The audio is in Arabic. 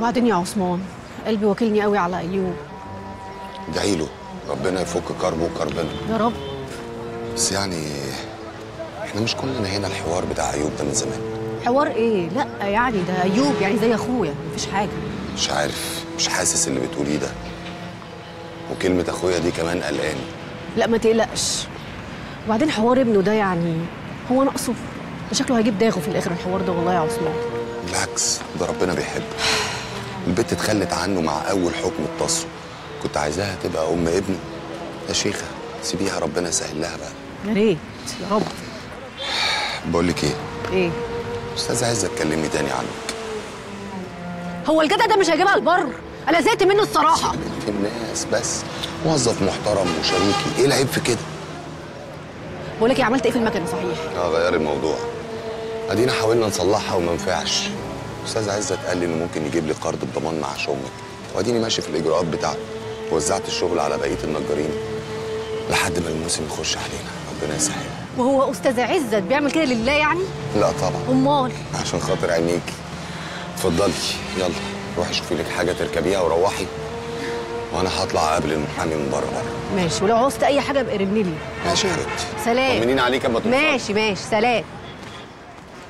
وبعدين يا عثمان قلبي واكلني قوي على أيوب. ادعي له ربنا يفك كربه وكربنا يا رب. بس يعني إحنا مش كلنا هنا الحوار بتاع أيوب ده من زمان. حوار إيه؟ لأ يعني ده أيوب يعني زي أخويا مفيش حاجة. مش عارف مش حاسس اللي بتقوليه ده. وكلمة أخويا دي كمان قلقاني لأ ما تقلقش. وبعدين حوار ابنه ده يعني هو ناقصه. ده شكله هيجيب داغه في الآخر الحوار ده والله يا عثمان. بالعكس ده ربنا بيحبه. البت اتخلت عنه مع أول حكم اتصل كنت عايزاها تبقى أم ابنه. يا شيخة سيبيها ربنا يسهل لها بقى. يا ريت يا رب. بقول لك إيه؟ إيه؟ أستاذ عايزة تكلمني تاني عنك. هو الجدع ده مش هيجيبها البر. أنا زهقت منه الصراحة. بنت الناس بس. موظف محترم وشريكي. إيه العيب في كده؟ بقول لك إيه عملت إيه في المكنة؟ صحيح. آه غير الموضوع. أدينا حاولنا نصلحها وما نفعش. أستاذ عزت قال لي إنه ممكن يجيب لي قرض بضمان مع شغلك وأديني ماشي في الإجراءات بتاعته. وزعت الشغل على بقية النجارين. لحد ما الموسم يخش علينا. ربنا يسهل. وهو أستاذ عزت بيعمل كده لله يعني؟ لا طبعا. أمال. عشان خاطر عينيكي اتفضلي. يلا روحي شوفي لك حاجة تركبيها وروحي. وأنا هطلع اقابل المحامي من بره. بره ماشي ولو عوزت أي حاجة ابقى رنلي ماشي يا حبيبتي سلام. طمنين عليك اما ماشي ماشي سلام.